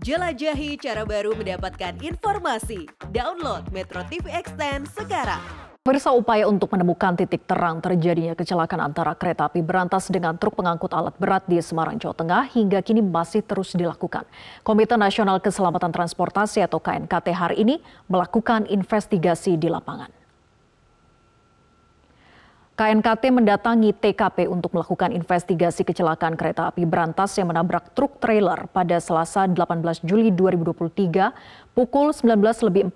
Jelajahi cara baru mendapatkan informasi. Download Metro TV Extend sekarang. Pemirsa upaya untuk menemukan titik terang terjadinya kecelakaan antara kereta api berantas dengan truk pengangkut alat berat di Semarang, Jawa Tengah hingga kini masih terus dilakukan. Komite Nasional Keselamatan Transportasi atau KNKT hari ini melakukan investigasi di lapangan. KNKT mendatangi TKP untuk melakukan investigasi kecelakaan kereta api berantas yang menabrak truk trailer pada Selasa 18 Juli 2023 pukul 19.45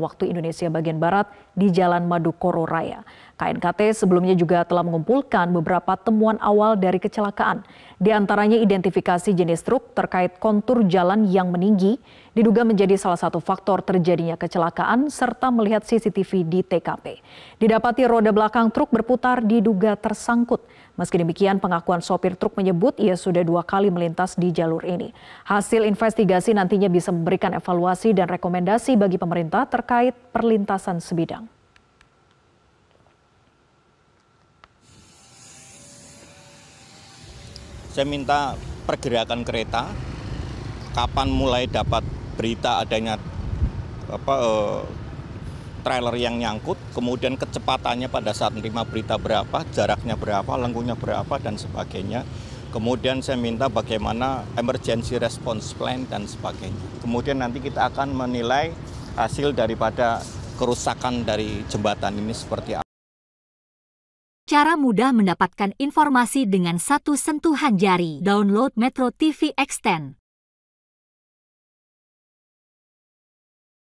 waktu Indonesia bagian Barat di Jalan Madukoro Raya. KNKT sebelumnya juga telah mengumpulkan beberapa temuan awal dari kecelakaan. Di antaranya identifikasi jenis truk terkait kontur jalan yang meninggi diduga menjadi salah satu faktor terjadinya kecelakaan serta melihat CCTV di TKP. Didapati roda belakang truk berputar diduga tersangkut. Meski demikian pengakuan sopir truk menyebut ia sudah dua kali melintas di jalur ini. Hasil investigasi nantinya bisa memberikan evaluasi dan rekomendasi bagi pemerintah terkait perlintasan sebidang. Saya minta pergerakan kereta kapan mulai dapat berita adanya apa eh, trailer yang nyangkut, kemudian kecepatannya pada saat menerima berita berapa, jaraknya berapa, lengkungnya berapa dan sebagainya. Kemudian saya minta bagaimana emergency response plan dan sebagainya. Kemudian nanti kita akan menilai hasil daripada kerusakan dari jembatan ini seperti apa. Cara mudah mendapatkan informasi dengan satu sentuhan jari. Download Metro TV Extend.